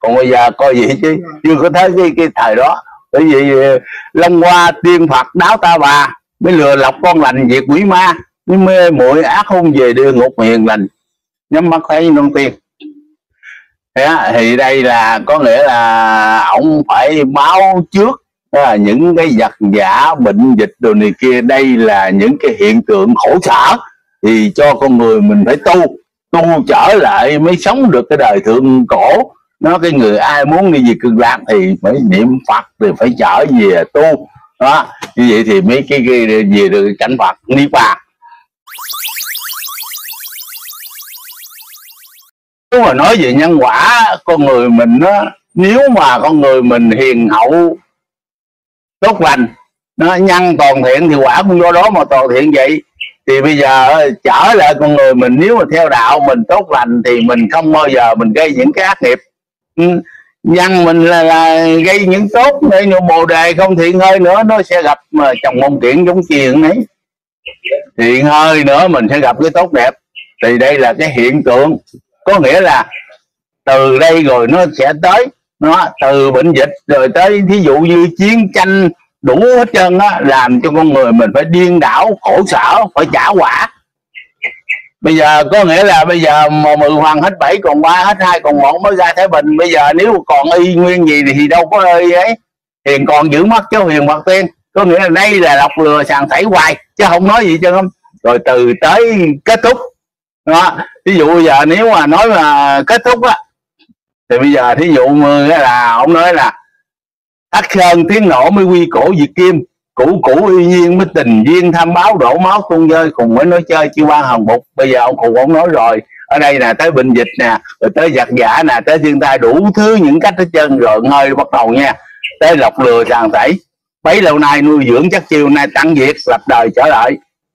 còn bây giờ coi gì chứ chưa có thấy cái cái thời đó. Bởi vì long hoa tiên phật đáo ta bà mới lừa lọc con lành diệt quỷ ma mới mê muội ác hung về đưa ngục hiền lành. Nhắm mắt thấy non tiên. Thì đây là có nghĩa là ông phải báo trước là những cái giặc giả bệnh dịch đồ này kia. Đây là những cái hiện tượng khổ sở thì cho con người mình phải tu. Tu trở lại mới sống được cái đời thượng cổ nó cái người ai muốn đi về cực lạc thì phải niệm phật thì phải trở về tu. Đó như vậy thì mấy cái, cái về được cảnh phật niết bàn nếu mà nói về nhân quả con người mình đó nếu mà con người mình hiền hậu tốt lành nó nhân toàn thiện thì quả cũng do đó mà toàn thiện vậy. Thì bây giờ trở lại con người mình nếu mà theo đạo mình tốt lành thì mình không bao giờ mình gây những cái ác nghiệp. Ừ. nhân mình là, là gây những tốt nên như bồ đề không thiện hơi nữa nó sẽ gặp mà chồng mong kiện giống chuyện ấy. Thiện hơi nữa mình sẽ gặp cái tốt đẹp. Thì đây là cái hiện tượng. Có nghĩa là từ đây rồi nó sẽ tới nó từ bệnh dịch rồi tới thí dụ như chiến tranh đủ hết trơn á làm cho con người mình phải điên đảo khổ sở phải trả quả bây giờ có nghĩa là bây giờ mà mười hoàng hết bảy, còn ba hết hai, còn một mới ra thái bình. Bây giờ nếu còn y nguyên gì thì đâu có y ấy. Hiền còn giữ mất chứ hiền mặt tiên. Có nghĩa là đây là lọc lừa sàn thảy hoài, chứ không nói gì chứ không. Rồi từ tới kết thúc. Đó. Ví dụ bây giờ nếu mà nói mà kết thúc á, thì bây giờ thí dụ là ông nói là thắt sơn tiếng nổ mới quy cổ diệt kim cũ cũ uy nhiên mới tình, duyên, tham báo, đổ máu, tung rơi cùng với nói chơi chưa quan hồng bục bây giờ ông cụ ông nói rồi. Ở đây nè, tới bệnh dịch nè, rồi tới giặc giả nè, tới thiên tai, đủ thứ những cách hết chân rồi ngơi bắt đầu nha. Tới lọc lừa sàn tẩy, bấy lâu nay nuôi dưỡng chắc chiều nay tăng việc lập đời trở lại.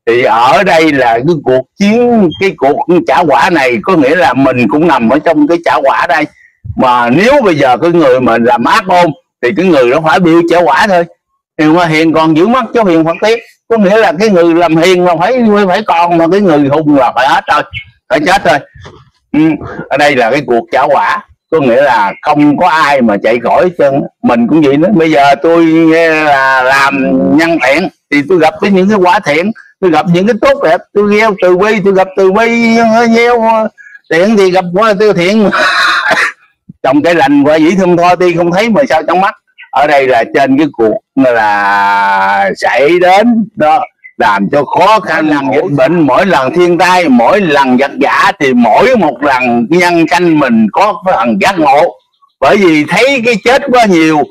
Thì ở đây là cái cuộc chiến, cái cuộc trả quả này, có nghĩa là mình cũng nằm ở trong cái trả quả đây. Mà nếu bây giờ cái người mình làm ác ôn, thì cái người đó phải bị trả quả thôi thì mà hiền còn giữ mắt cho hiền phật tiết có nghĩa là cái người làm hiền là phải phải còn mà cái người hung là phải hết rồi, phải chết thôi ừ. ở đây là cái cuộc trả quả có nghĩa là không có ai mà chạy khỏi chân. Mình cũng vậy đó bây giờ tôi là làm nhân thiện thì tôi gặp với những cái quả thiện. Tôi gặp những cái tốt đẹp. Tôi gieo từ bi, tôi gặp từ bi. Gieo thiện thì gặp qua tiêu thiện. Trồng cây lành quả dĩ thơm tho ti không thấy mà sao trong mắt ở đây là trên cái cuộc là xảy đến đó làm cho khó khăn lần dịch bệnh mỗi lần thiên tai mỗi lần giặc giả thì mỗi một lần nhân sanh mình có phần giác ngộ. Bởi vì thấy cái chết quá nhiều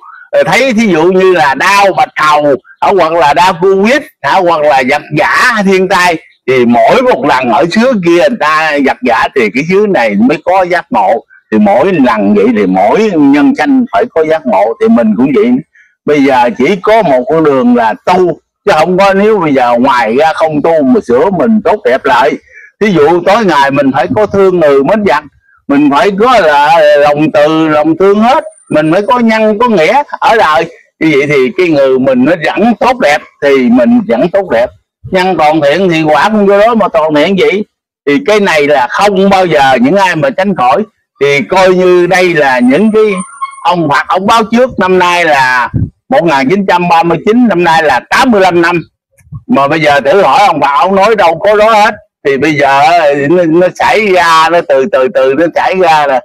thấy thí dụ như là đau bạch hầu hoặc là đau covid hoặc là giặc giả thiên tai thì mỗi một lần ở xứ kia người ta giặc giả thì cái xứ này mới có giác ngộ thì mỗi lần vậy thì mỗi nhân sanh phải có giác ngộ, thì mình cũng vậy. Bây giờ chỉ có một con đường là tu, chứ không có nếu bây giờ ngoài ra không tu mà sửa mình tốt đẹp lại. Thí dụ tối ngày mình phải có thương người mến giặc mình phải có là lòng từ, lòng thương hết, mình mới có nhân, có nghĩa ở đời. Như vậy thì cái người mình nó vẫn tốt đẹp thì mình vẫn tốt đẹp. Nhân toàn thiện thì quả cũng vô đó mà toàn thiện vậy thì cái này là không bao giờ những ai mà tránh khỏi thì coi như đây là những cái ông hoặc ông báo trước. Năm nay là 1939 năm nay là 85 năm. Mà bây giờ thử hỏi ông bà ông nói đâu có đó hết. Thì bây giờ nó, nó xảy ra nó từ từ từ nó xảy ra là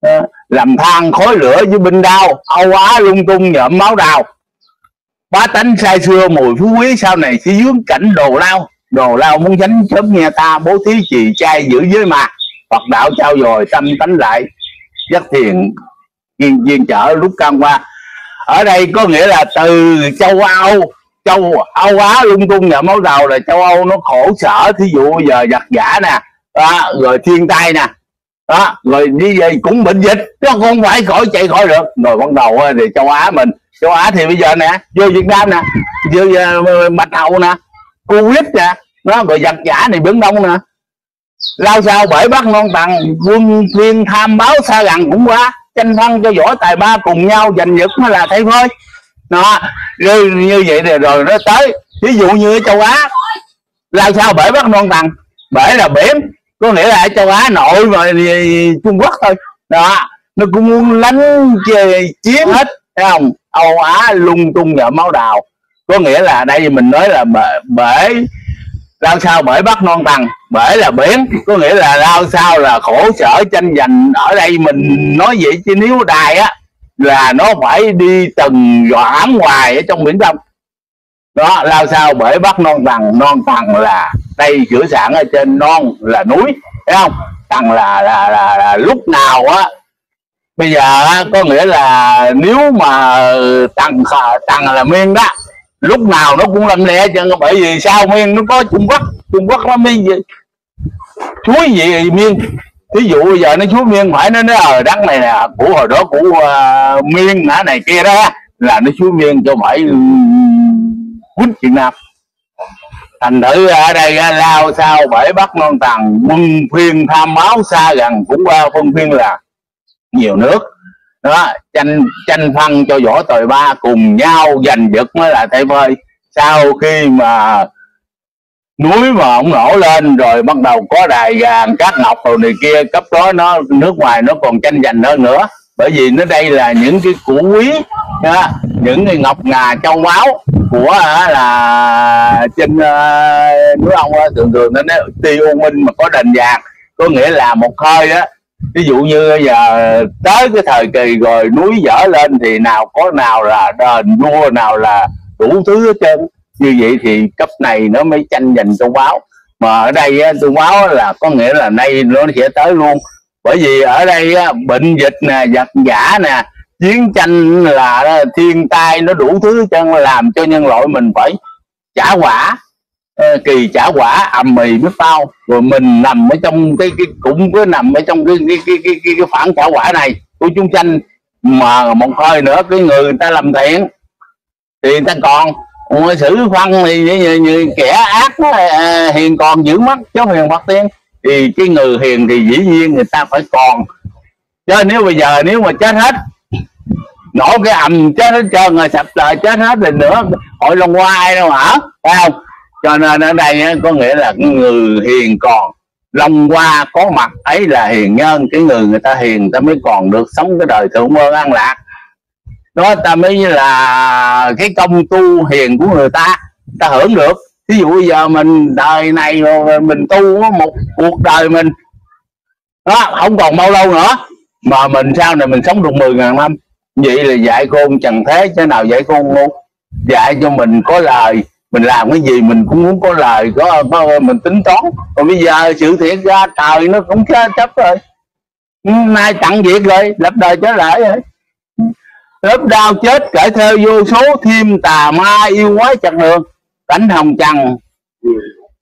ờ, làm than khói lửa với binh đao âu á lung tung nhợm máu đào. Bá tánh sai xưa mùi phú quý sau này sẽ dướng cảnh đồ lao. Đồ lao muốn tránh sớm nghe ta bố thí trì trai giữ giới mà Phật đạo trao dồi tâm tánh lại. Giác thiền viên, viên trở lúc can qua ở đây có nghĩa là từ châu Âu châu Âu Á lung tung nhà máu đầu là châu Âu nó khổ sở. Thí dụ bây giờ giặc giả nè đó, rồi thiên tai nè đó rồi đi về cũng bệnh dịch. Chứ không phải khỏi chạy khỏi được. Rồi bắt đầu ờ, thì châu Á mình. Châu Á thì bây giờ nè vô Việt Nam nè vô ờ, bạch hậu nè Covid nè nó rồi giặc giả này biển đông nè lao sao? Bởi bắt non tầng quân thiên tham báo xa gần cũng qua tranh thân cho võ tài ba cùng nhau giành giật mới là thay thôi. Nó như, như vậy thì rồi nó tới. Ví dụ như ở châu á. Lao sao? Bởi bắt non tầng bởi là biển. Có nghĩa là ở châu á nội và trung quốc thôi. Đó nó cũng muốn lánh chê chiếm hết thấy không? Âu á lung tung và máu đào. Có nghĩa là đây mình nói là bể, bể lao sao? Bởi bắt non tầng bể là biển có nghĩa là lao sao là khổ sở tranh giành. Ở đây mình nói vậy chứ nếu đài á là nó phải đi từng đoạn hoài ở trong biển đông. Đó lao sao bởi bắt non tầng non tầng là đây cửa sản ở trên non là núi thấy không? Tầng là là, là, là lúc nào á. Bây giờ á có nghĩa là nếu mà tầng tầng là miên đó lúc nào nó cũng lanh lẹ chứ bởi vì sao? Miên nó có trung quốc trung quốc nó mới chuối gì miên? Ví dụ bây giờ nó chuối miên phải nó nói ở ờ, đất này nè của hồi đó của uh, miên hả này kia đó là nó chuối miên cho phải ừ, quýnh việt nam. Thành thử ở đây lao sao bởi bắt non tầng quân phiên tham máu xa gần cũng qua phân phiên là nhiều nước đó tranh tranh phân cho võ tời ba cùng nhau giành giật mới là tay phơi. Sau khi mà núi mà ông nổ lên rồi bắt đầu có đài vàng cát ngọc rồi này kia cấp đó nó nước ngoài nó còn tranh giành hơn nữa. Bởi vì nó đây là những cái củ quý ha, những cái ngọc ngà trong máu của là trên ờ, núi ông thường thường nó tiêu u minh mà có đền vàng có nghĩa là một hơi đó ví dụ như giờ tới cái thời kỳ rồi núi dở lên thì nào có nào là đền vua nào là đủ thứ hết trơn. Như vậy thì cấp này nó mới tranh giành trong báo mà ở đây tôi báo là có nghĩa là nay nó sẽ tới luôn. Bởi vì ở đây bệnh dịch nè, giặc giả nè, chiến tranh là thiên tai nó đủ thứ chân làm cho nhân loại mình phải trả quả. Ờ, kỳ trả quả ầm mì biết bao rồi mình nằm ở trong cái cái cũng có nằm ở trong cái cái cái cái, cái, cái phản trả quả này của chúng sanh mà một hơi nữa cái người, người ta làm thiện. Thì người ta còn xử phân thì như, như, như kẻ ác đó, à, à, hiền còn giữ mắt chứ hiền phật tiên thì cái người hiền thì dĩ nhiên người ta phải còn. Chứ nếu bây giờ nếu mà chết hết nổ cái ầm chết hết trơn rồi sập lại chết hết thì nữa hội long hoa ai đâu hả? Phải không? Cho nên ở đây có nghĩa là người hiền còn, long qua có mặt, ấy là hiền nhân. Cái người người ta hiền ta mới còn được sống cái đời thượng mơ an lạc. Đó ta mới là cái công tu hiền của người ta ta hưởng được. Ví dụ bây giờ mình đời này mình tu một cuộc đời mình, đó, không còn bao lâu nữa, mà mình sau này mình sống được 10 ngàn năm. Vậy là dạy con chẳng thế chứ nào dạy con ngu? Dạy cho mình có lời mình làm cái gì mình cũng muốn có lời có, có mình tính toán. Còn bây giờ sự thiệt ra trời nó cũng chết chấp rồi. Ừ, nay tặng việc rồi lập đời trở lại rồi. Lớp đau chết kể theo vô số thêm tà ma yêu quái chặt đường. Cảnh hồng trần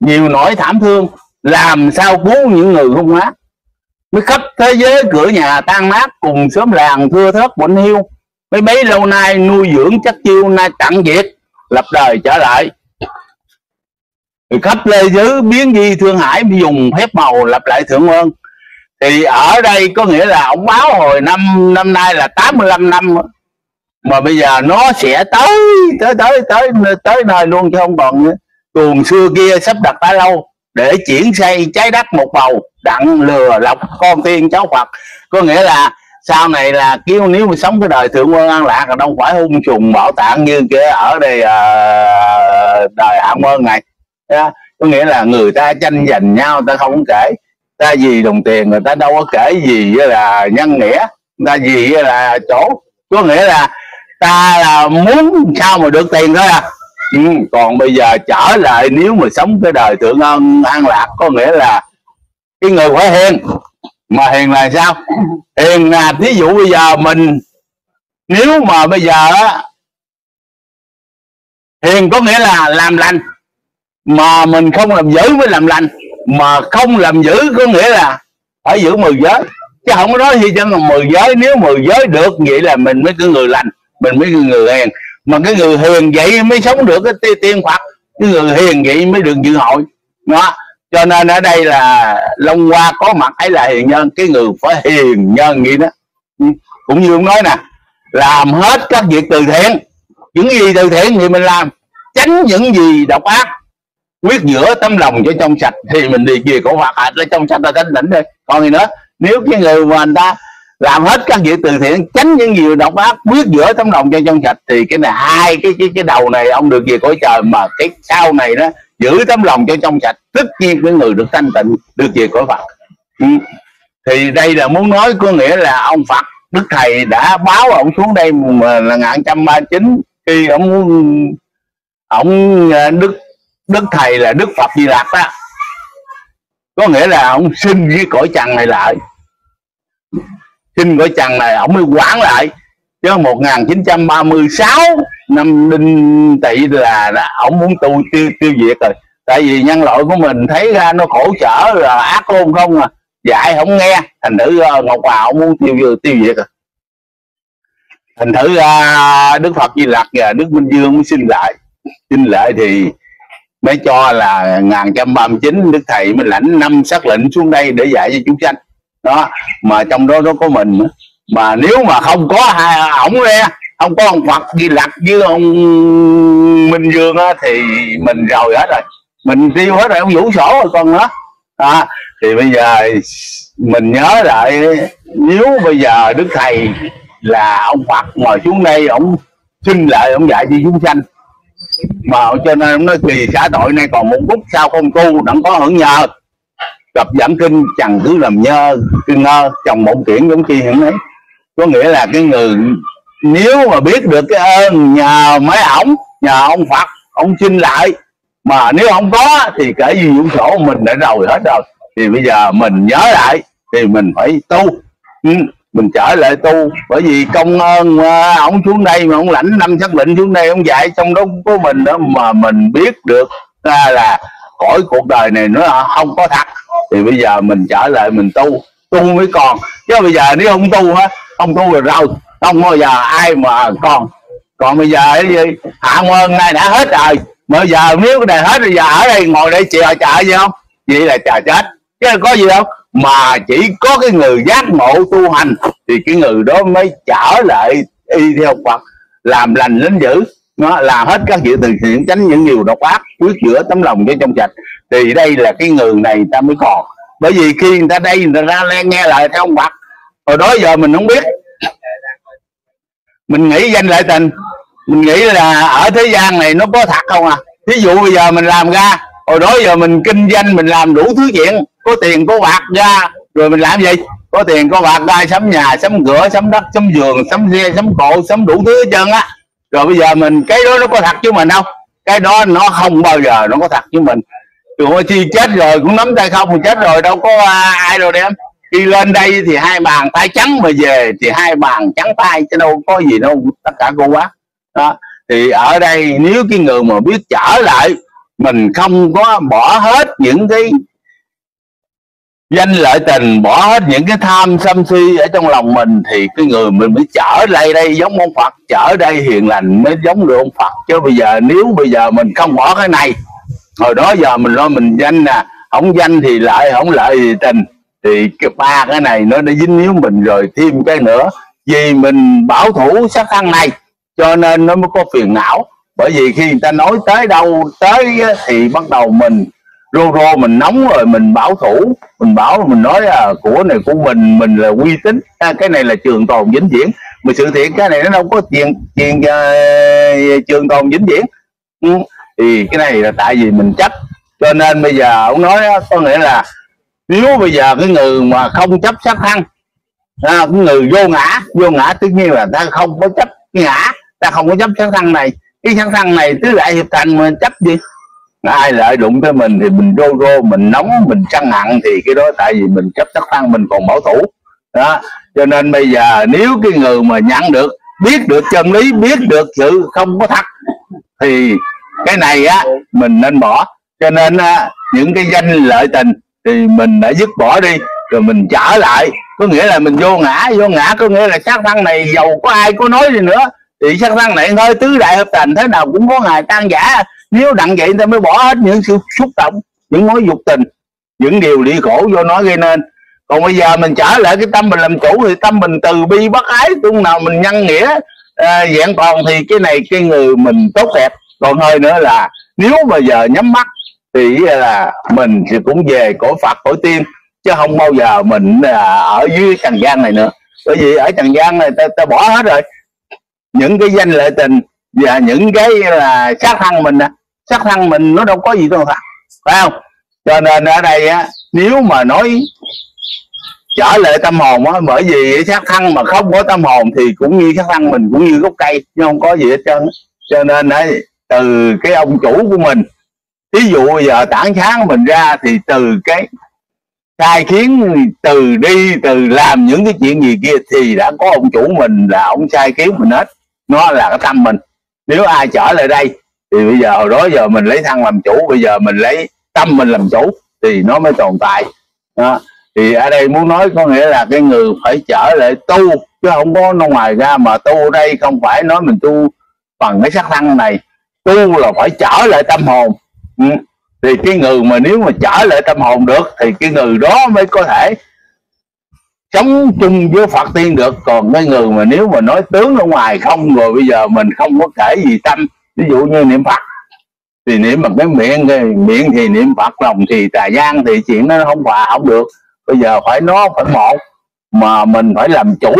nhiều nỗi thảm thương. Làm sao cứu những người hung ác? Mới khắp thế giới cửa nhà tan nát cùng xóm làng thưa thớt bệnh hiu. Mấy bấy lâu nay nuôi dưỡng chất chiêu nay tặng việc lập đời trở lại khắp lê giới biến di thương hải dùng phép màu lập lại thượng ơn thì ở đây có nghĩa là ông báo hồi năm năm nay là 85 năm. Mà bây giờ nó sẽ tới tới tới tới tới nơi luôn chứ không còn nữa. Tuồng xưa kia sắp đặt đã lâu để chuyển xây trái đất một bầu đặng lừa lọc con tiên cháu Phật. Có nghĩa là sau này là kêu nếu mà sống cái đời thượng quân an lạc là đâu phải hung trùng bảo tạng như kia ở đây à, đời hạ quân này yeah. có nghĩa là người ta tranh giành nhau ta không kể. Ta gì đồng tiền người ta đâu có kể gì với là nhân nghĩa ta gì với là chỗ. Có nghĩa là ta là muốn sao mà được tiền thôi à. Ừ, còn bây giờ trở lại nếu mà sống cái đời thượng ân an lạc có nghĩa là cái người phải hiền. Mà hiền là sao? Hiền là thí dụ bây giờ mình nếu mà bây giờ hiền có nghĩa là làm lành mà mình không làm dữ mới làm lành. Mà không làm dữ có nghĩa là phải giữ mười giới. Chứ không có nói gì cho là mười giới. Nếu mười giới được, vậy là mình mới cái người lành, mình mới cái người hiền. Mà cái người hiền vậy mới sống được cái tiên phật. Cái người hiền vậy mới được dự hội. Đó. Cho nên ở đây là long hoa có mặt ấy là hiền nhân, cái người phải hiền nhân vậy đó. Ừ. Cũng như ông nói nè, làm hết các việc từ thiện. Những gì từ thiện thì mình làm. Tránh những gì độc ác quyết giữa tấm lòng cho trong sạch thì mình đi về cổ hoạt hạt lên trong sạch là thanh tịnh đây còn gì nữa? Nếu cái người mà người ta làm hết các việc từ thiện, tránh những điều độc ác, quyết giữa tấm lòng cho trong sạch thì cái này, hai cái cái cái đầu này ông được về cõi trời mà cái sau này đó giữ tấm lòng cho trong sạch, tất nhiên cái người được thanh tịnh được về cõi phật. Ừ. thì đây là muốn nói có nghĩa là ông phật, đức thầy đã báo ông xuống đây mà là ngàn trăm ba chín khi ông ông à, đức đức thầy là đức phật di lạc đó. Có nghĩa là ông sinh với cõi trần này lại. Sinh cõi trần này ông mới quản lại. Chứ 1936 năm đinh tỵ là ông muốn tu tiêu tiêu diệt rồi. Tại vì nhân loại của mình thấy ra nó khổ sở là ác ôn không à. Dạy không nghe, thành thử ờ, ngọc hòa ông muốn tiêu tiêu diệt rồi. Thành thử ờ, đức phật di lặc và đức minh dương mới xin lại. Xin lại thì mới cho là ngàn trăm ba mươi chín đức thầy mới lãnh năm sắc lệnh xuống đây để dạy cho chúng sanh. Đó mà trong đó nó có mình mà nếu mà không có hai ổng ra không có ông Phật Di Lặc với ông Minh Dương á, thì mình rồi hết rồi. Mình tiêu hết rồi ông vũ sổ rồi con nữa. À, thì bây giờ mình nhớ lại nếu bây giờ Đức Thầy là ông Phật ngồi xuống đây ông xin lại ông dạy cho chúng sanh mà cho nên ông nói kỳ xã tội này còn một phút sao không tu, đặng có hưởng nhờ. Gặp giảng kinh chẳng cứ làm nhơ, kinh ngơ, chồng một kiển giống chi hiện ấy. Có nghĩa là cái người, nếu mà biết được cái ơn nhờ mấy ổng, nhờ ông Phật, ông xin lại, mà nếu không có thì kể gì dũng sổ mình đã rồi hết rồi. Thì bây giờ mình nhớ lại thì mình phải tu. Ừ mình trở lại tu bởi vì công ơn uh, ông xuống đây mà ông lãnh năm xác định xuống đây ông dạy trong đó của mình đó mà mình biết được ra là cõi cuộc đời này nó không có thật. Thì bây giờ mình trở lại mình tu tu mới còn chứ bây giờ nếu không tu á không tu rồi đâu không bao giờ ai mà còn. Còn bây giờ cái gì? Hạ ơn nay đã hết rồi. Mà bây giờ nếu cái này hết rồi giờ ở đây ngồi đây chờ chờ gì không? Vậy là chờ chết. Chứ có gì đâu mà chỉ có cái người giác ngộ tu hành thì cái người đó mới trở lại y theo Phật, làm lành đến dữ. Nó làm hết các việc từ thiện tránh những điều độc ác, quyết giữa tấm lòng cho trong sạch. Thì đây là cái người này ta mới còn. Bởi vì khi người ta đây, người ta ra nghe lại theo ông Phật, hồi đó giờ mình không biết. Mình nghĩ danh lợi tình. Mình nghĩ là ở thế gian này nó có thật không à? Ví dụ bây giờ mình làm ra hồi đó giờ mình kinh doanh, mình làm đủ thứ chuyện, có tiền, có bạc ra. Rồi mình làm gì? Có tiền, có bạc ra, sắm nhà, sắm cửa, sắm đất, sắm giường, sắm xe, sắm cộ sắm đủ thứ hết trơn á. Rồi bây giờ mình, cái đó nó có thật chứ mình không? Cái đó nó không bao giờ nó có thật với mình. Rồi chi chết rồi, cũng nắm tay không, chết rồi, đâu có à, ai đâu đem. Khi lên đây thì hai bàn tay trắng mà về thì hai bàn trắng tay, chứ đâu có gì đâu, tất cả cô bác. Đó, thì ở đây nếu cái người mà biết trở lại mình không có bỏ hết những cái danh lợi tình, bỏ hết những cái tham sân si ở trong lòng mình, thì cái người mình mới trở lại đây giống ông Phật trở đây hiền lành mới giống được ông Phật. Chứ bây giờ, nếu bây giờ mình không bỏ cái này, hồi đó giờ mình lo mình danh nè, không danh thì lợi, không lợi thì tình, thì cái ba cái này nó đã dính níu mình rồi, thêm cái nữa. Vì mình bảo thủ sắc thân này, cho nên nó mới có phiền não bởi vì khi người ta nói tới đâu tới thì bắt đầu mình rô rô mình nóng rồi mình bảo thủ. Mình bảo mình nói là của này của mình mình là uy tín. À, cái này là trường tồn vĩnh viễn. Mà sự thiện cái này nó đâu có chuyện chuyện uh, ờ, trường tồn vĩnh viễn. Ừ. thì cái này là tại vì mình chấp cho nên bây giờ ông nói có nghĩa là nếu bây giờ cái người mà không chấp sát thân à, cái người vô ngã vô ngã tất nhiên là ta không có chấp ngã ta không có chấp sát thân này cái sát thân này tứ lại hiệp thành mà chấp đi. Ai lợi đụng tới mình thì mình rô rô mình nóng mình căng hẳn thì cái đó tại vì mình chấp sát thân mình còn bảo thủ. Đó cho nên bây giờ nếu cái người mà nhận được biết được chân lý biết được sự không có thật thì cái này á mình nên bỏ. Cho nên á, những cái danh lợi tình thì mình đã dứt bỏ đi rồi mình trở lại. Có nghĩa là mình vô ngã vô ngã có nghĩa là xác thân này giàu có ai có nói gì nữa thì sắc thân này thôi tứ đại hợp thành thế nào cũng có ngày tan giả nếu đặng vậy ta mới bỏ hết những sự xúc động những mối dục tình những điều đi khổ vô nó gây nên. Còn bây giờ mình trở lại cái tâm mình làm chủ thì tâm mình từ bi bất ái lúc nào mình nhân nghĩa à, dạng còn thì cái này cái người mình tốt đẹp. Còn hơi nữa là nếu mà giờ nhắm mắt thì là mình thì cũng về cõi Phật cõi tiên chứ không bao giờ mình à, ở dưới trần gian này nữa. Bởi vì ở trần gian này ta, ta bỏ hết rồi những cái danh lợi tình và những cái là sát thân mình nè sát thân mình nó đâu có gì đâu phải không? Cho nên ở đây á nếu mà nói trở lại tâm hồn á bởi vì sát thân mà không có tâm hồn thì cũng như sát thân mình cũng như gốc cây chứ không có gì hết trơn cho nên ấy, từ cái ông chủ của mình ví dụ bây giờ tảng sáng mình ra thì từ cái sai khiến từ đi từ làm những cái chuyện gì kia thì đã có ông chủ mình là ông sai khiến mình hết nó là cái tâm mình nếu ai trở lại đây, thì bây giờ hồi đó giờ mình lấy thân làm chủ, bây giờ mình lấy tâm mình làm chủ, thì nó mới tồn tại đó. thì ở đây muốn nói có nghĩa là cái người phải trở lại tu, chứ không có nó ngoài ra mà tu ở đây không phải nói mình tu bằng cái sắc thân này tu là phải trở lại tâm hồn ừ. thì cái người mà nếu mà trở lại tâm hồn được, thì cái người đó mới có thể sống chung với Phật tiên được. Còn cái người mà nếu mà nói tướng ở ngoài không rồi bây giờ mình không có kể gì tâm. Ví dụ như niệm Phật. Thì niệm bằng cái miệng thì miệng thì niệm Phật lòng thì tà gian thì chuyện nó không hòa không được. Bây giờ phải nó phải một mà mình phải làm chủ.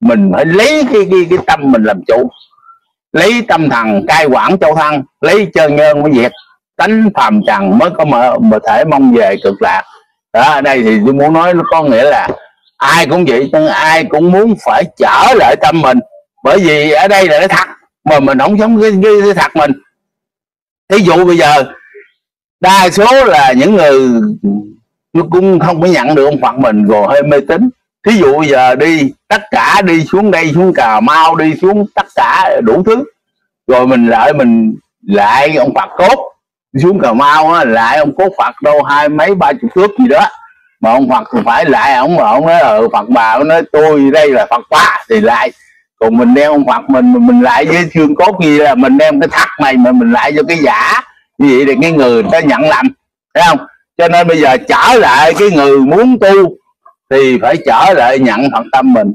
Mình phải lấy cái cái, cái tâm mình làm chủ. Lấy tâm thần cai quản châu thân lấy chân nhân mới diệt. Tánh phàm trần mới có mà, mà thể mong về cực lạc. Đó ở đây thì tôi muốn nói nó có nghĩa là ai cũng vậy nhưng ai cũng muốn phải trở lại tâm mình. Bởi vì ở đây là cái thật mà mình không sống cái, cái, cái thật mình. Thí dụ bây giờ đa số là những người nó cũng không có nhận được ông Phật mình rồi hơi mê tín. Thí dụ bây giờ đi tất cả đi xuống đây xuống Cà Mau đi xuống tất cả đủ thứ. Rồi mình lại mình lại ông Phật cốt xuống Cà Mau á, lại ông cốt Phật đâu hai mấy ba chục thước gì đó mà ông Phật phải lại, ông mà ông nói ừ Phật bà ông nói tôi đây là Phật bà thì lại. Còn mình đem ông Phật mình mình lại với xương cốt gì là mình đem cái thắt này mà mình lại cho cái giả. Như vậy thì cái người ta nhận lầm, thấy không? Cho nên bây giờ trở lại cái người muốn tu thì phải trở lại nhận Phật tâm mình.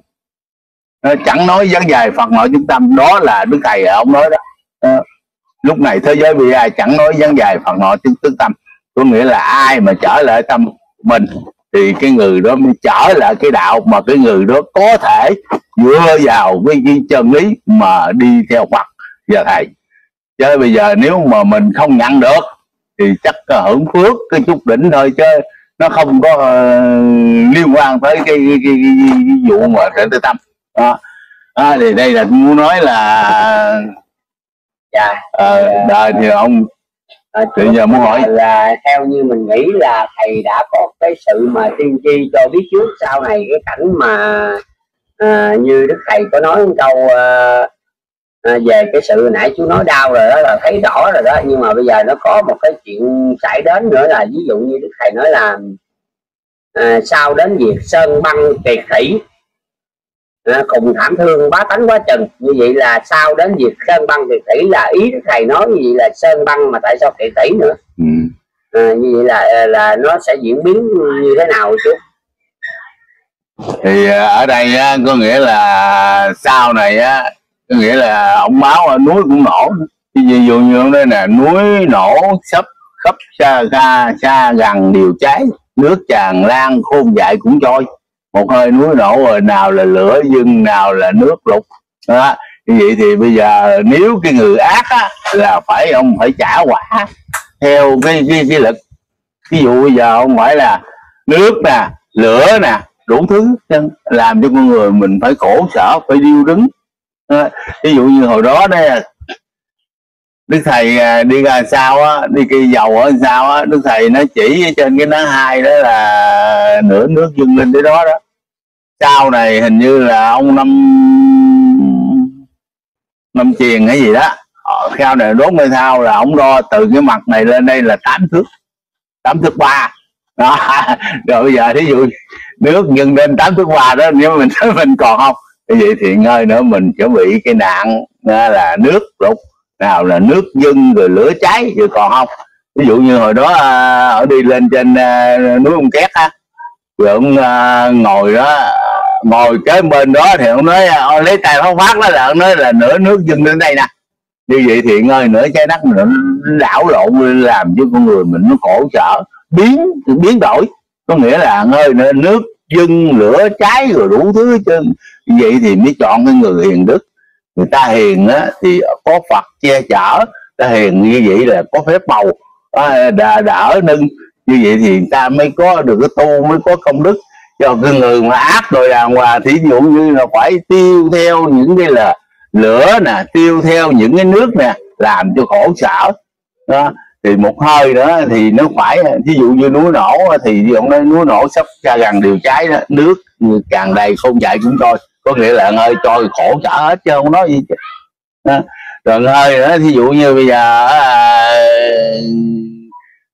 Chẳng nói vấn dài Phật nội trung tâm, đó là Đức Thầy ông nói đó. Lúc này thế giới bị ai chẳng nói vấn dài Phật nội trung tâm. Có nghĩa là ai mà trở lại tâm mình? Thì cái người đó mới trở lại cái đạo mà cái người đó có thể dựa vào cái, cái chân lý mà đi theo Phật và thầy. Chứ bây giờ nếu mà mình không nhận được thì chắc hưởng phước cái chút đỉnh thôi chứ nó không có uh, liên quan tới cái, cái, cái, cái, cái vụ mà trịnh tư tâm đó. À, thì đây là muốn nói là dạ. uh, đời thì ông à, thì giờ muốn hỏi là theo như mình nghĩ là thầy đã có cái sự mà tiên tri cho biết trước sau này cái cảnh mà à, như đức thầy có nói một câu à, à, về cái sự nãy chú nói đau rồi đó là thấy rõ rồi đó. Nhưng mà bây giờ nó có một cái chuyện xảy đến nữa là ví dụ như đức thầy nói là à, sau đến việc sơn băng kiệt thủy à, cùng thảm thương bá tánh quá chừng. Như vậy là sau đến việc sơn băng kiệt thủy là ý đức thầy nói như vậy là sơn băng mà tại sao kiệt thủy nữa? Ừ. à, như vậy là là nó sẽ diễn biến như thế nào chú? Thì ở đây á, có nghĩa là sau này á có nghĩa là ông báo ở núi cũng nổ. Ví dụ như đây nè núi nổ sắp khắp xa xa xa gần đều cháy nước tràn lan khôn dại cũng trôi một hơi núi nổ rồi nào là lửa dưng nào là nước lục đó như vậy thì bây giờ nếu cái người ác á, là phải ông phải trả quả theo cái cái, cái lực. Ví dụ bây giờ ông phải là nước nè lửa nè đủ thứ làm cho con người mình phải khổ sở phải điêu đứng. Ví dụ như hồi đó đây à, đức thầy à, đi ra sao á, đi cây dầu ở sao á, đức thầy nó chỉ trên cái nắng hai đó là nửa nước dâng lên tới đó đó. Sau này hình như là ông năm năm chiền hay gì đó sau này đốt mê thao là ông đo từ cái mặt này lên đây là tám thước tám thước ba. Đó, rồi bây giờ thí dụ nước nhân lên tám thước ba đó, nếu mình mình còn không vậy thì ngơi nữa, mình chuẩn bị cái nạn là nước lục nào là nước dưng rồi lửa cháy rồi còn không? Ví dụ như hồi đó à, ở đi lên trên à, núi ông két á rồi ông à, ngồi đó, ngồi kế bên đó thì ông nói ờ, lấy tay phát phát đó là ông nói là nửa nước dưng lên đây nè. Như vậy thì ngơi nửa trái đất mình đảo lộn làm cho con người mình nó khổ sở, biến biến đổi. Có nghĩa là ngơi nước dưng lửa cháy rồi đủ thứ chứ vậy thì mới chọn cái người hiền đức người ta hiền á, thì có phật che chở, ta hiền như vậy là có phép bầu. Đã đỡ nâng như vậy thì người ta mới có được cái tu, mới có công đức. Cho cái người mà ác rồi đàng hoàng thí dụ như là phải tiêu theo những cái là lửa nè, tiêu theo những cái nước nè, làm cho khổ sở. Đó, thì một hơi nữa thì nó phải ví dụ như núi nổ thì ví dụ núi nổ sắp ra gần điều cháy đó, nước càng đầy không chạy chúng tôi có nghĩa là ơi trôi khổ sở hết chứ không nói gì chứ. À, rồi hơi nữa ví dụ như bây giờ à,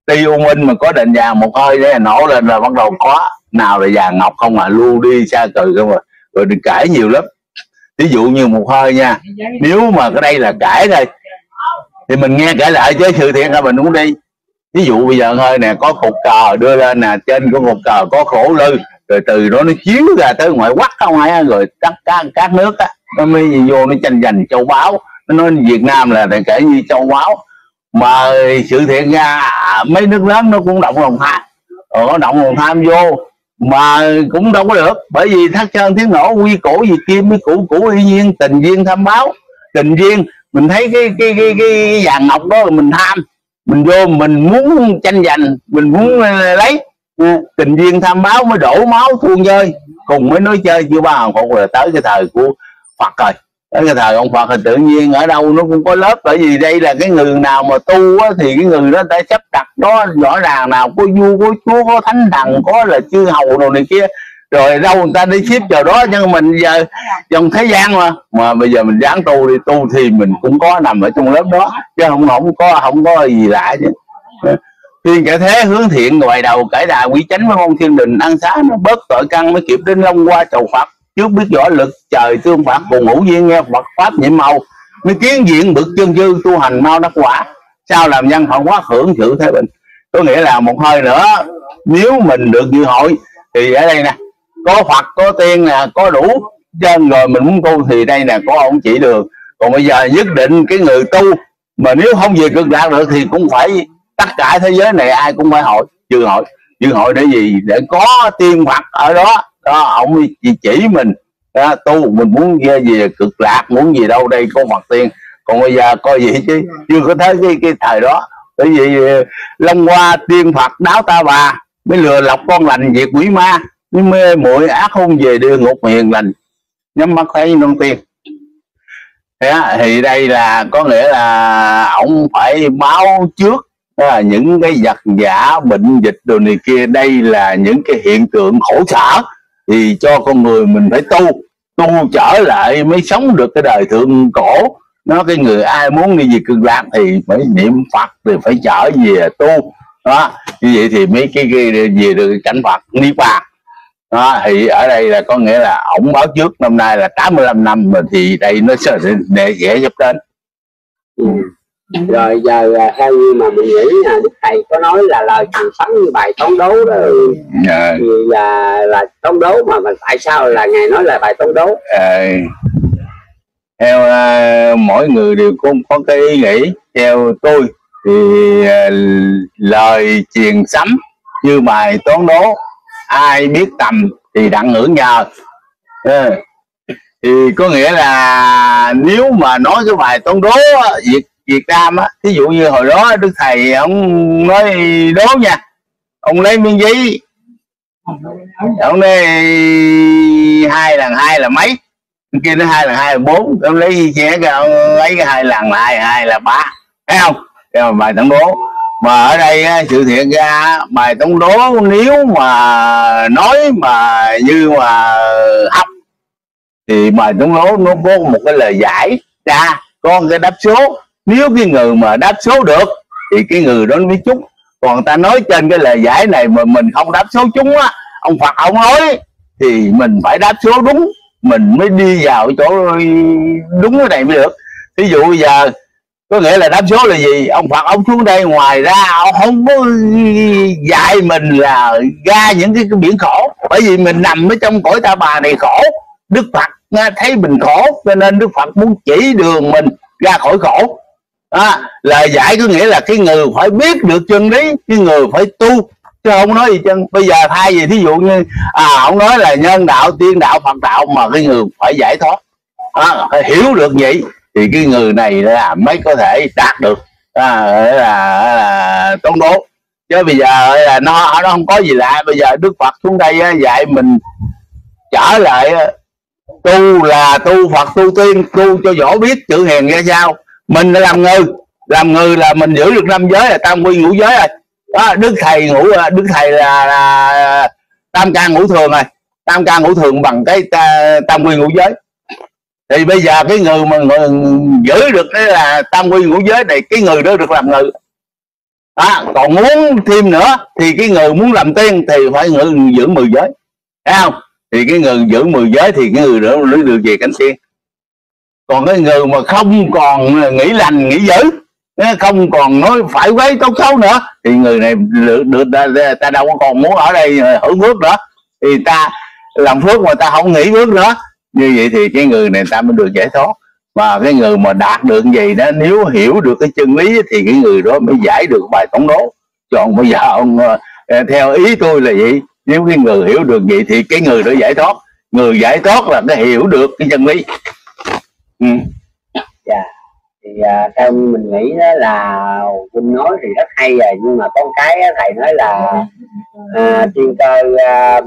ti u minh mà có đền vàng một hơi để nổ lên là bắt đầu có nào là vàng ngọc không à lưu đi xa cừ không à. Rồi đừng cãi nhiều lắm. Ví dụ như một hơi nha. Nếu mà cái đây là cãi thôi thì mình nghe kể lại chứ sự thiện là mình cũng đi. Ví dụ bây giờ hơi nè có cục cờ đưa lên nè trên của cục cờ có khổ lư rồi từ đó nó chiếu ra tới ngoại quốc, không ai, rồi các các các nước á, nó mới vô, nó tranh giành châu báu. Nó nói Việt Nam là kể như châu báu. Mà sự thiện ra, mấy nước lớn nó cũng động lòng tham. Ờ, Ở động lòng tham vô, mà cũng đâu có được. Bởi vì thắt chân tiếng nổ, quy cổ gì kim với cũ cũ y nhiên, tình duyên tham báo. Tình duyên, mình thấy cái cái cái cái vàng ngọc đó mình tham. Mình vô, mình muốn tranh giành, mình muốn ờ, lấy tình duyên tham báo mới đổ máu tuôn rơi cùng mới nói chơi chưa bao phục là tới cái thời của phật rồi. Tới cái thời ông phật thì tự nhiên ở đâu nó cũng có lớp. Bởi vì đây là cái người nào mà tu á, thì cái người đó ta sắp đặt đó rõ ràng nào có vua có chúa có thánh thần có là chư hầu đồ này kia. Rồi đâu người ta đi ship vào đó nhưng mình giờ trong thế gian mà. Mà bây giờ mình dán tu đi tu thì mình cũng có nằm ở trong lớp đó. Chứ không không có không có gì lạ chứ thiên kẻ thế hướng thiện, ngoài đầu cải đà quý chánh với môn thiên đình, ăn xá nó bớt tội căn mới kịp đến long qua chầu phật. Trước biết rõ lực, trời tương phạt cùng ngũ duyên nghe phật pháp nhiệm màu. Mới kiến diện bực chân dư, tu hành mau đắc quả. Sao làm nhân phận quá hưởng sự thế bình có nghĩa là một hơi nữa, nếu mình được dự hội, thì ở đây nè, có phật, có tiên nè, có đủ. Trên rồi mình muốn tu thì đây nè, có ông chỉ đường. Còn bây giờ nhất định cái người tu, mà nếu không về cực lạc được thì cũng phải tất cả thế giới này ai cũng phải hội dự hội dự hội để gì? Để có tiên phật ở đó. Đó ông chỉ, chỉ mình. Đó, tu mình muốn về, về cực lạc muốn gì đâu đây có phật tiên. Còn bây giờ coi gì chứ? Chưa có thấy cái, cái thời đó. Bởi vì ờ, long hoa tiên phật đáo ta bà mới lừa lọc con lành diệt quỷ ma mới mê muội ác hung về đưa ngục hiền lành. Nhắm mắt thấy non tiên. Thế thì đây là có nghĩa là ông phải báo trước à, những cái giặc giả bệnh dịch đồ này kia đây là những cái hiện tượng khổ sở. Thì cho con người mình phải tu tu trở lại mới sống được cái đời thượng cổ. Nó cái người ai muốn đi về cực lạc thì phải niệm phật thì phải trở về tu. Đó như vậy thì mấy cái, cái về được cái cảnh phật niết bàn đó, thì ở đây là có nghĩa là ổng báo trước năm nay là 85 năm mà thì đây nó sẽ để ghẻ sắp đến. Ừ rồi. Giờ à, theo như mà mình nghĩ là đức thầy có nói là lời truyền sẵn như bài toán đấu đó. À. thì là là toán đấu mà, mà tại sao là ngài nói là bài toán đấu à, theo uh, mỗi người đều có, có cái ý nghĩ. Theo tôi thì uh, lời truyền sấm như bài toán đố ai biết tầm thì đặng hưởng nhờ. Ừ. thì có nghĩa là nếu mà nói cái bài toán đố việt việt nam á, thí dụ như hồi đó đức thầy ông nói đố nha, ông lấy miếng giấy, ông nói hai lần, hai là mấy? Kia nó hai lần, hai là bốn. Ông lấy chẻ cái ông lấy cái hai lần lại, hai là ba. Thấy không? Cái bài toán đố. Mà ở đây sự thiện ra bài tống đố nếu mà nói mà như mà hấp, thì bài tống đố nó có một cái lời giải ra. Con cái đáp số nếu cái người mà đáp số được thì cái người đó mới trúng. Còn ta nói trên cái lời giải này mà mình không đáp số trúng á ông Phật ông nói thì mình phải đáp số đúng mình mới đi vào chỗ đúng cái này mới được. Ví dụ bây giờ có nghĩa là đáp số là gì? Ông phật ông xuống đây ngoài ra ông không có dạy mình là ra những cái, cái biển khổ. Bởi vì mình nằm ở trong cõi ta bà này khổ. Đức phật nghe thấy mình khổ cho nên đức phật muốn chỉ đường mình ra khỏi khổ à, lời giải có nghĩa là cái người phải biết được chân lý cái người phải tu chứ không nói gì chân. Bây giờ thay vì thí dụ như à ông nói là nhân đạo tiên đạo phật đạo mà cái người phải giải thoát. À, phải hiểu được vậy thì cái người này là mới có thể đạt được. À, là, là, là tốn đố chứ bây giờ là nó nó không có gì lạ. Bây giờ đức phật xuống đây dạy mình trở lại tu là tu phật tu tiên tu cho rõ biết chữ hiền ra sao mình làm ngư làm ngư là mình giữ được năm giới là tam quy ngũ giới rồi. Đó đức thầy ngũ à, đức thầy là, là tam ca ngũ thường rồi. Tam ca ngũ thường bằng cái ta, tam quy ngũ giới. Thì bây giờ cái người mà người giữ được cái là tam quy ngũ giới này cái người đó được làm ngự à, còn muốn thêm nữa thì cái người muốn làm tiên thì phải ngự giữ mười giới. Thấy không? Thì cái người giữ mười giới thì cái người đó mới được về cánh tiên còn cái người mà không còn nghĩ lành nghĩ dữ không còn nói phải quấy tốt xấu nữa thì người này được, được ta, ta đâu còn muốn ở đây ờ, hưởng phước nữa. Thì ta làm phước mà ta không nghĩ phước nữa. Như vậy thì cái người này ta mới được giải thoát. Và cái người mà đạt được gì đó nếu hiểu được cái chân lý thì cái người đó mới giải được bài tổng đố. Còn bây giờ ông ờ, ờ, theo ý tôi là vậy. Nếu cái người hiểu được vậy thì cái người đó giải thoát. Người giải thoát là cái hiểu được cái chân lý ừ. dạ thì uh, theo mình nghĩ đó là Vinh nói thì rất hay rồi nhưng mà con cái thầy nói là uh, tiên cơ uh,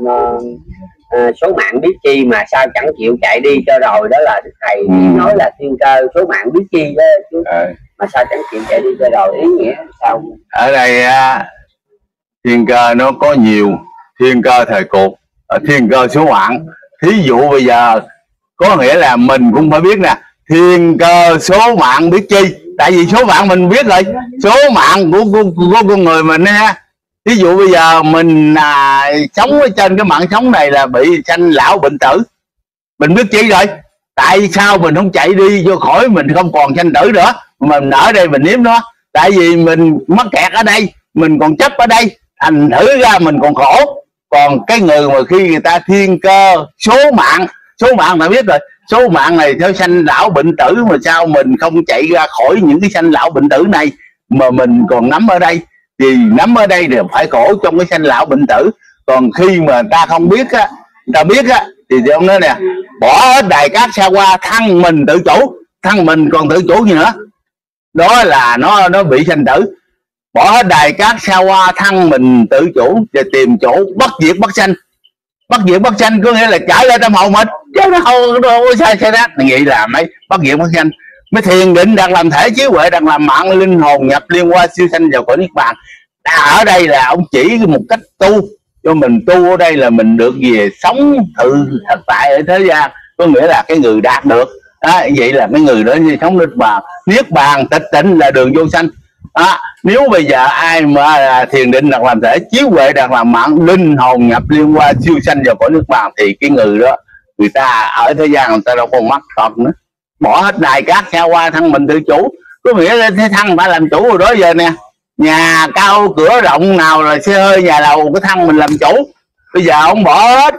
uh, số mạng biết chi mà sao chẳng chịu chạy đi cho rồi đó là thầy ừ. nói là thiên cơ số mạng biết chi đó chứ ừ. mà sao chẳng chịu chạy đi cho rồi ý nghĩa sao ở đây uh, thiên cơ nó có nhiều thiên cơ thời cuộc thiên cơ số mạng thí dụ bây giờ có nghĩa là mình cũng phải biết nè thiên cơ số mạng biết chi. Tại vì số mạng mình biết rồi số mạng của của, của con người mình ha ví dụ bây giờ mình à, sống ở trên cái mạng sống này là bị sanh lão bệnh tử. Mình biết chi rồi. Tại sao mình không chạy đi vô khỏi mình không còn sanh tử nữa? Mình ở đây mình nếm nó. Tại vì mình mắc kẹt ở đây mình còn chấp ở đây. Thành thử ra mình còn khổ. Còn cái người mà khi người ta thiên cơ số mạng số mạng đã biết rồi. Số mạng này theo sanh lão bệnh tử mà sao mình không chạy ra khỏi những cái sanh lão bệnh tử này mà mình còn nắm ở đây. Thì nắm ở đây thì phải khổ trong cái sanh lão bệnh tử. Còn khi mà ta không biết á, ta biết á, thì ông nói nè, bỏ hết đài cát xa qua thăng mình tự chủ. Thăng mình còn tự chủ gì nữa? Đó là nó nó bị sanh tử. Bỏ hết đài cát xa qua thăng mình tự chủ và tìm chỗ bất diệt bất sanh bất diệt bất sanh có nghĩa là trở lên tâm hồn mình chứ nó không đâu có sai sai đó. Nghĩ là mấy bất diệt bất sanh mới thiền định đang làm thể trí huệ đang làm mạng linh hồn nhập liên qua siêu sanh vào cõi niết bàn. Đã ở đây là ông chỉ một cách tu. Cho mình tu ở đây là mình được về sống tự thực tại ở thế gian. Có nghĩa là cái người đạt được. Đó, vậy là cái người đó như sống niết bàn. Niết bàn tịch tịnh là đường vô sanh à, nếu bây giờ ai mà là thiền định đặt làm thể chiếu huệ đặt làm mạng linh hồn nhập liên qua siêu sanh vào cõi nước bàn thì cái người đó người ta ở thế gian người ta đâu còn mắc tọt nữa. Bỏ hết đài cát xa qua thân mình tự chủ. Có nghĩa là thế thân phải làm chủ rồi đó giờ nè. Nhà cao cửa rộng nào là xe hơi nhà lầu cái thân mình làm chủ. Bây giờ ông bỏ hết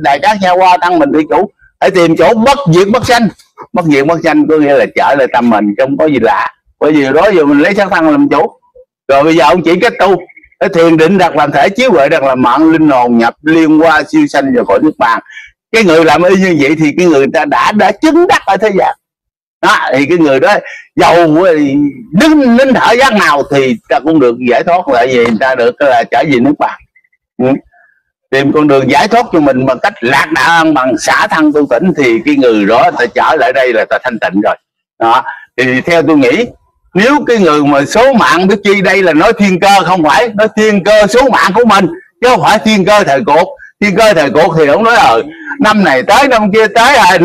đài cát xa qua thân mình tự chủ. Phải tìm chỗ bất diệt bất sanh. Bất diệt bất sanh có nghĩa là trở lại tâm mình không có gì lạ bởi vì đó giờ mình lấy sát thân làm chủ. Rồi bây giờ ông chỉ cách tu. Cái thiền định đặt làm thể, chiếu huệ đặt làm mạng, linh hồn, nhập, liên qua siêu sanh và khỏi nước bàn. Cái người làm y như vậy thì cái người ta đã đã chứng đắc ở thế gian. Đó, thì cái người đó giàu đứng nín thở giác nào thì ta cũng được giải thoát. Lại vì người ta được là trở về nước bàn. Ừ. tìm con đường giải thoát cho mình bằng cách lạc đạo bằng xả thân tu tỉnh thì cái người đó ta trở lại đây là ta thanh tịnh rồi. Đó, thì theo tôi nghĩ nếu cái người mà số mạng biết chi đây là nói thiên cơ không phải nói thiên cơ số mạng của mình chứ không phải thiên cơ thời cuộc. Thiên cơ thời cuộc thì ông nói ờ năm này tới năm kia tới à,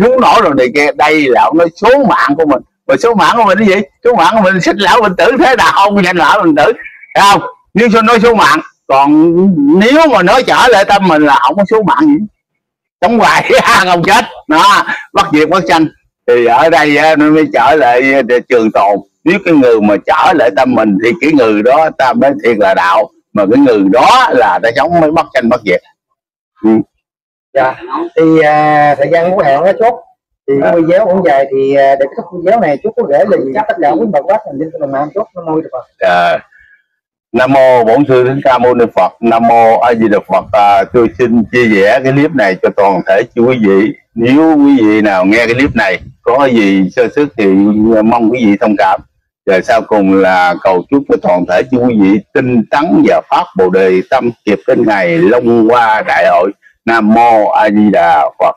xuống nổ rồi này kia đây là ông nói số mạng của mình. Và số mạng của mình cái gì? Số mạng của mình xích lão bình tử thế nào không danh lão bình tử. Thấy không? Nhưng sao nói số mạng còn nếu mà nói trở lại tâm mình là không có số mạng gì? Sống hoài không chết. Nó bắt diệt bắt sanh thì ở đây nó mới trở lại trường tồn nếu cái người mà trở lại tâm mình thì cái người đó ta mới thiệt là đạo mà cái người đó là ta sống mới bắt tranh bắt diệt ừ. dạ thì à, thời gian của hẹn nó chốt thì à. video cũng dài thì à, để kết thúc video này chúc có gửi là gì tất cả quý bà bác thành viên của đồng nam chốt nó môi được rồi à. Nam mô Bổn sư Thích Ca Mâu Ni Phật. Nam mô A Di Đà Phật. À, tôi xin chia sẻ cái clip này cho toàn thể chú quý vị. Nếu quý vị nào nghe cái clip này có gì sơ sức thì mong quý vị thông cảm. Và sau cùng là cầu chúc cho toàn thể chú quý vị tinh tấn và phát Bồ đề tâm kịp đến ngày Long Hoa Đại hội. Nam mô A Di Đà Phật.